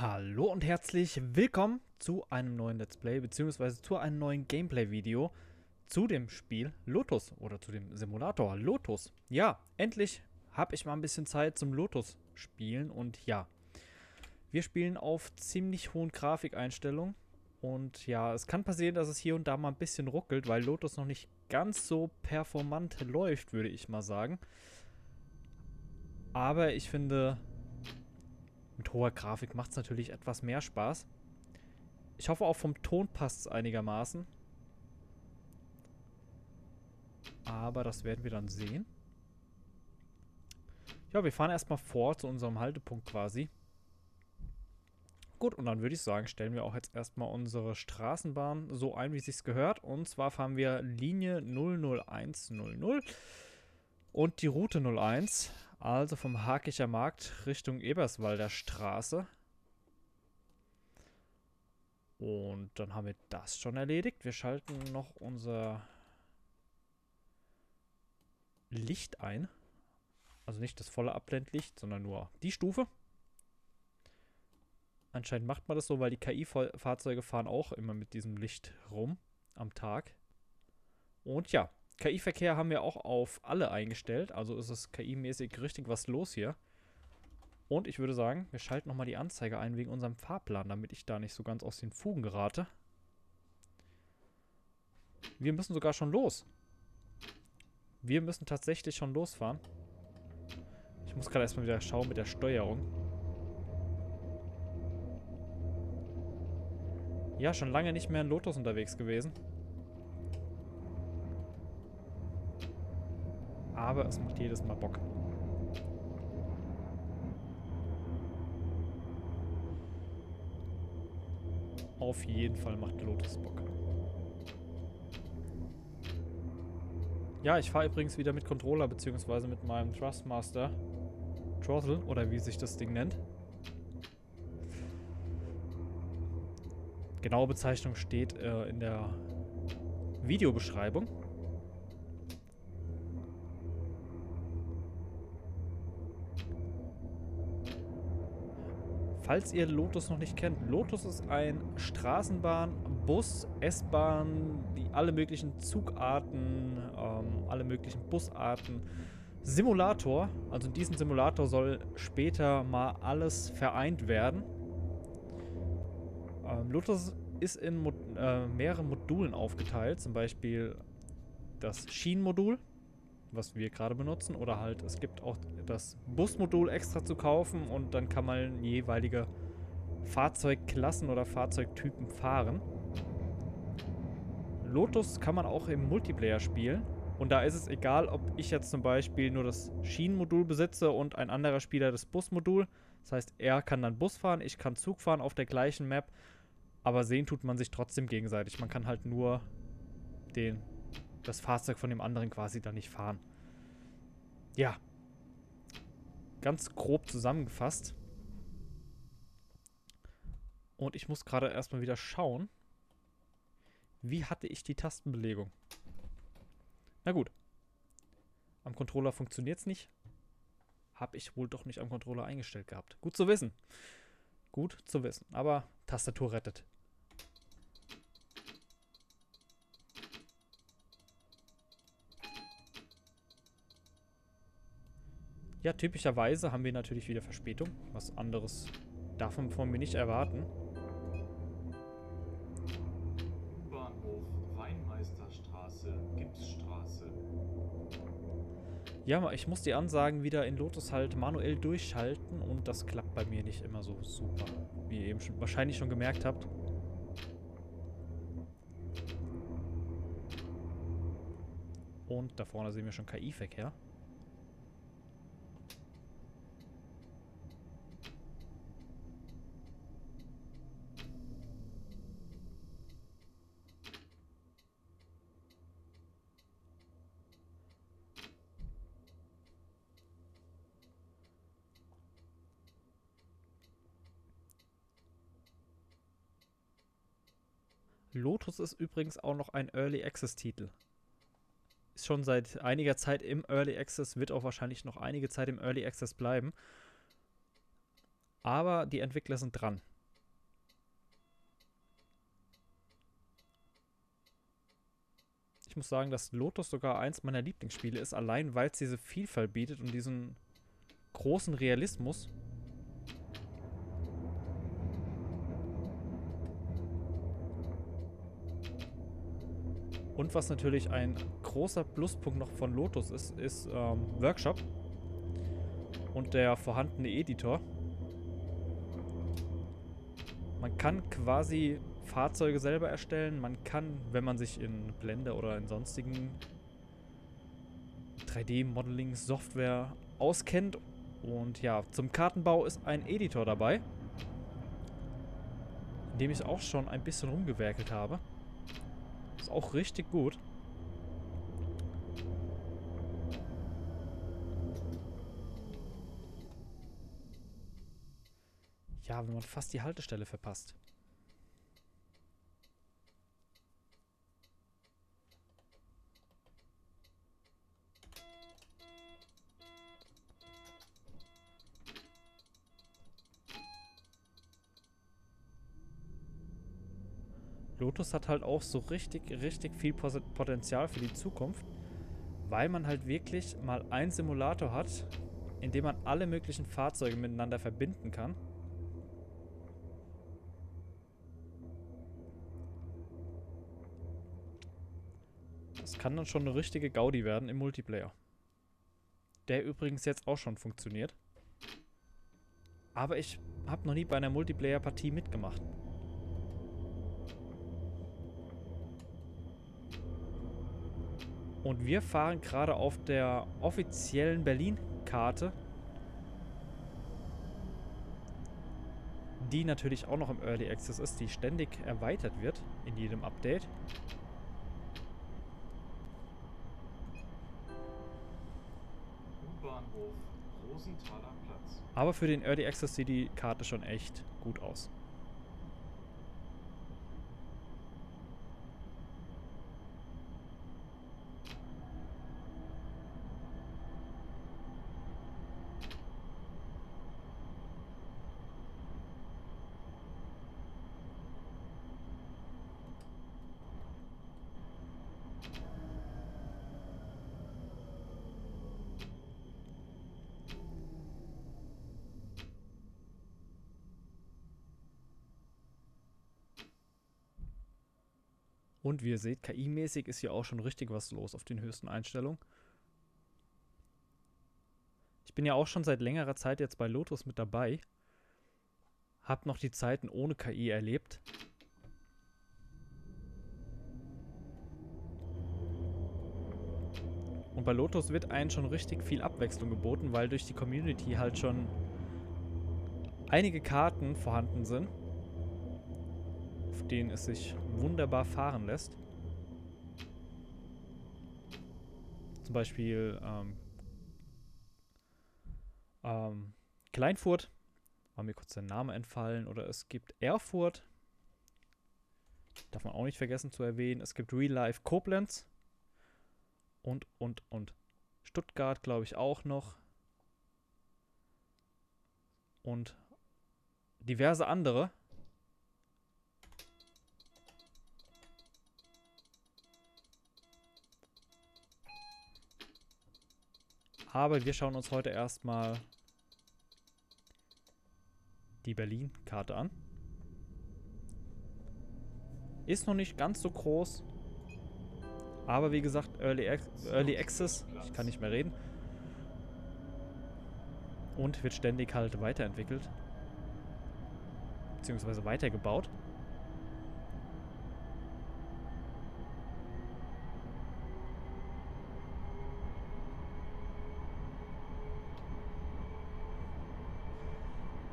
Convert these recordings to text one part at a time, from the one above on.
Hallo und herzlich willkommen zu einem neuen Let's Play beziehungsweise zu einem neuen Gameplay-Video zu dem Spiel Lotus oder zu dem Simulator Lotus. Ja, endlich habe ich mal ein bisschen Zeit zum Lotus spielen und ja, wir spielen auf ziemlich hohen Grafikeinstellungen und ja, es kann passieren, dass es hier und da mal ein bisschen ruckelt, weil Lotus noch nicht ganz so performant läuft, würde ich mal sagen. Aber ich finde, mit hoher Grafik macht es natürlich etwas mehr Spaß. Ich hoffe auch vom Ton passt es einigermaßen. Aber das werden wir dann sehen. Ja, wir fahren erstmal vor zu unserem Haltepunkt quasi. Gut, und dann würde ich sagen, stellen wir auch jetzt erstmal unsere Straßenbahn so ein, wie es sich gehört. Und zwar fahren wir Linie 00100 und die Route 01. Also vom Hakicher Markt Richtung Eberswalder Straße. Und dann haben wir das schon erledigt. Wir schalten noch unser Licht ein. Also nicht das volle Abblendlicht, sondern nur die Stufe. Anscheinend macht man das so, weil die KI-Fahrzeuge fahren auch immer mit diesem Licht rum am Tag. Und ja, KI-Verkehr haben wir auch auf alle eingestellt. Also ist es KI-mäßig richtig was los hier. Und ich würde sagen, wir schalten nochmal die Anzeige ein wegen unserem Fahrplan, damit ich da nicht so ganz aus den Fugen gerate. Wir müssen sogar schon los. Wir müssen tatsächlich schon losfahren. Ich muss gerade erstmal wieder schauen mit der Steuerung. Ja, schon lange nicht mehr in Lotus unterwegs gewesen. Aber es macht jedes Mal Bock. Auf jeden Fall macht Lotus Bock. Ja, ich fahre übrigens wieder mit Controller beziehungsweise mit meinem Thrustmaster Throttle oder wie sich das Ding nennt. Genaue Bezeichnung steht äh, in der Videobeschreibung. Falls ihr Lotus noch nicht kennt, Lotus ist ein Straßenbahn, Bus, S-Bahn, alle möglichen Zugarten, ähm, alle möglichen Busarten. Simulator, also in diesem Simulator soll später mal alles vereint werden. Ähm, Lotus ist in Mo äh, mehreren Modulen aufgeteilt, zum Beispiel das Schienenmodul, was wir gerade benutzen. Oder halt, es gibt auch das Busmodul extra zu kaufen und dann kann man jeweilige Fahrzeugklassen oder Fahrzeugtypen fahren. Lotus kann man auch im Multiplayer spielen. Und da ist es egal, ob ich jetzt zum Beispiel nur das Schienenmodul besitze und ein anderer Spieler das Busmodul. Das heißt, er kann dann Bus fahren, ich kann Zug fahren auf der gleichen Map. Aber sehen tut man sich trotzdem gegenseitig. Man kann halt nur den das Fahrzeug von dem anderen quasi dann nicht fahren. Ja. Ganz grob zusammengefasst. Und ich muss gerade erstmal wieder schauen, wie hatte ich die Tastenbelegung. Na gut. Am Controller funktioniert es nicht. Habe ich wohl doch nicht am Controller eingestellt gehabt. Gut zu wissen. Gut zu wissen. Aber Tastatur rettet. Ja, typischerweise haben wir natürlich wieder Verspätung. Was anderes darf man von mir nicht erwarten. Bahnhof Rheinmeisterstraße, Gipsstraße. Ja, ich muss die Ansagen wieder in Lotus halt manuell durchschalten und das klappt bei mir nicht immer so super, wie ihr eben schon, wahrscheinlich schon gemerkt habt. Und da vorne sehen wir schon KI-Verkehr. Lotus ist übrigens auch noch ein Early Access Titel. Ist schon seit einiger Zeit im Early Access, wird auch wahrscheinlich noch einige Zeit im Early Access bleiben. Aber die Entwickler sind dran. Ich muss sagen, dass Lotus sogar eins meiner Lieblingsspiele ist, allein weil es diese Vielfalt bietet und diesen großen Realismus. Und was natürlich ein großer Pluspunkt noch von Lotus ist, ist ähm, Workshop und der vorhandene Editor. Man kann quasi Fahrzeuge selber erstellen. Man kann, wenn man sich in Blender oder in sonstigen 3D-Modeling-Software auskennt. Und ja, zum Kartenbau ist ein Editor dabei, in dem ich auch schon ein bisschen rumgewerkelt habe. Auch richtig gut. Ja, wenn man fast die Haltestelle verpasst. Lotus hat halt auch so richtig, richtig viel Potenzial für die Zukunft, weil man halt wirklich mal einen Simulator hat, in dem man alle möglichen Fahrzeuge miteinander verbinden kann. Das kann dann schon eine richtige Gaudi werden im Multiplayer. Der übrigens jetzt auch schon funktioniert. Aber ich habe noch nie bei einer Multiplayer-Partie mitgemacht. Und wir fahren gerade auf der offiziellen Berlin-Karte, die natürlich auch noch im Early Access ist, die ständig erweitert wird in jedem Update. U-Bahnhof Rosenthaler Platz. Aber für den Early Access sieht die Karte schon echt gut aus. Und wie ihr seht, KI-mäßig ist hier auch schon richtig was los auf den höchsten Einstellungen. Ich bin ja auch schon seit längerer Zeit jetzt bei Lotus mit dabei. Hab noch die Zeiten ohne KI erlebt. Und bei Lotus wird einen schon richtig viel Abwechslung geboten, weil durch die Community halt schon einige Karten vorhanden sind auf denen es sich wunderbar fahren lässt. Zum Beispiel ähm, ähm, Kleinfurt, war mir kurz der Name entfallen, oder es gibt Erfurt, darf man auch nicht vergessen zu erwähnen. Es gibt Real Life Koblenz und, und, und. Stuttgart, glaube ich, auch noch. Und diverse andere. Aber wir schauen uns heute erstmal die Berlin-Karte an. Ist noch nicht ganz so groß. Aber wie gesagt, Early, Early Access. Ich kann nicht mehr reden. Und wird ständig halt weiterentwickelt. Beziehungsweise weitergebaut.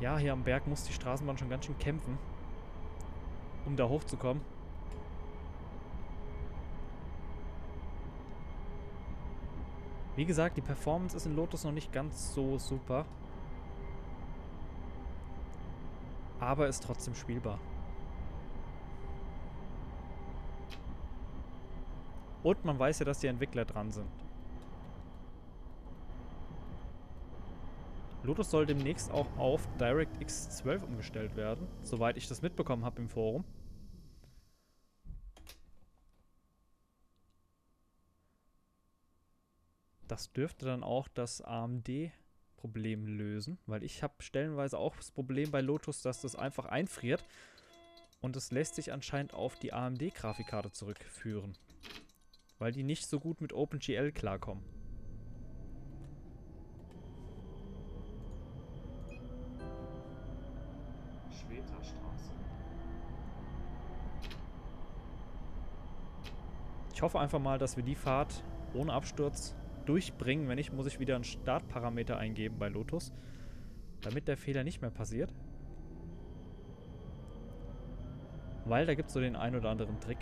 Ja, hier am Berg muss die Straßenbahn schon ganz schön kämpfen, um da hochzukommen. Wie gesagt, die Performance ist in Lotus noch nicht ganz so super. Aber ist trotzdem spielbar. Und man weiß ja, dass die Entwickler dran sind. Lotus soll demnächst auch auf DirectX 12 umgestellt werden, soweit ich das mitbekommen habe im Forum. Das dürfte dann auch das AMD-Problem lösen, weil ich habe stellenweise auch das Problem bei Lotus, dass das einfach einfriert und es lässt sich anscheinend auf die AMD-Grafikkarte zurückführen, weil die nicht so gut mit OpenGL klarkommen. Ich hoffe einfach mal, dass wir die Fahrt ohne Absturz durchbringen. Wenn nicht, muss ich wieder einen Startparameter eingeben bei Lotus, damit der Fehler nicht mehr passiert. Weil da gibt es so den ein oder anderen Trick.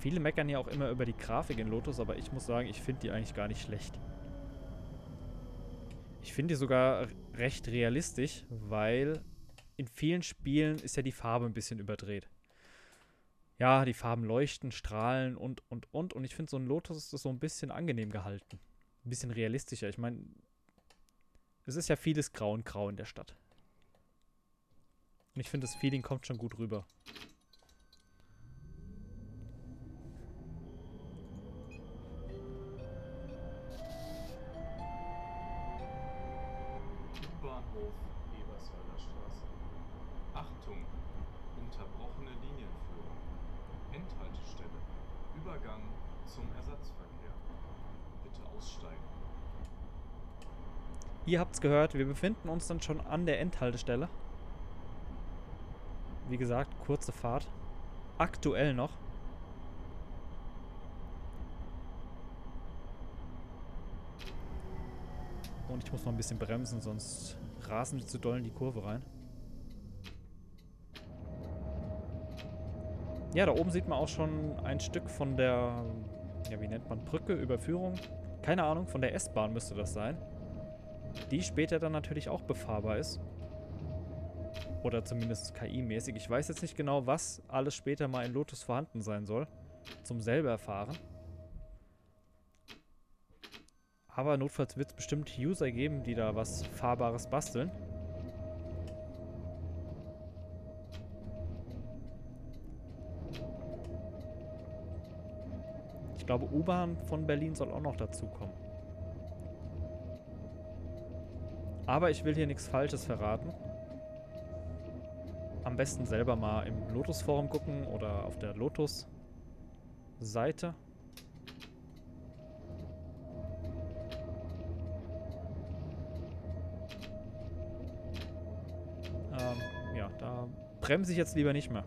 Viele meckern ja auch immer über die Grafik in Lotus, aber ich muss sagen, ich finde die eigentlich gar nicht schlecht. Ich finde die sogar recht realistisch, weil in vielen Spielen ist ja die Farbe ein bisschen überdreht. Ja, die Farben leuchten, strahlen und, und, und. Und ich finde, so ein Lotus ist das so ein bisschen angenehm gehalten. Ein bisschen realistischer. Ich meine, es ist ja vieles grau und grau in der Stadt. Und ich finde, das Feeling kommt schon gut rüber. Ihr habt's gehört, wir befinden uns dann schon an der Endhaltestelle. Wie gesagt, kurze Fahrt. Aktuell noch. Und ich muss noch ein bisschen bremsen, sonst rasen die zu doll in die Kurve rein. Ja, da oben sieht man auch schon ein Stück von der, ja, wie nennt man, Brücke, Überführung. Keine Ahnung, von der S-Bahn müsste das sein. Die später dann natürlich auch befahrbar ist. Oder zumindest KI-mäßig. Ich weiß jetzt nicht genau, was alles später mal in Lotus vorhanden sein soll. Zum selber erfahren. Aber notfalls wird es bestimmt User geben, die da was Fahrbares basteln. Ich glaube, U-Bahn von Berlin soll auch noch dazukommen. Aber ich will hier nichts Falsches verraten. Am besten selber mal im Lotus-Forum gucken oder auf der Lotus-Seite. Ähm, ja, da bremse ich jetzt lieber nicht mehr.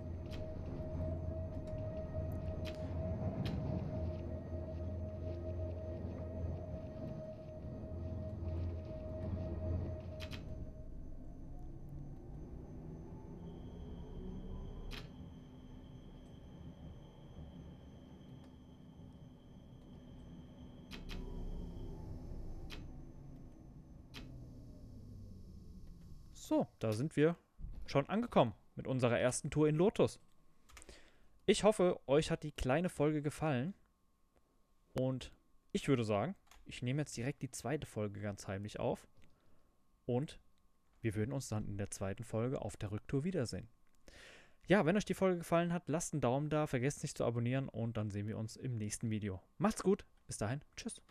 So, da sind wir schon angekommen mit unserer ersten Tour in Lotus. Ich hoffe, euch hat die kleine Folge gefallen. Und ich würde sagen, ich nehme jetzt direkt die zweite Folge ganz heimlich auf. Und wir würden uns dann in der zweiten Folge auf der Rücktour wiedersehen. Ja, wenn euch die Folge gefallen hat, lasst einen Daumen da, vergesst nicht zu abonnieren und dann sehen wir uns im nächsten Video. Macht's gut, bis dahin, tschüss.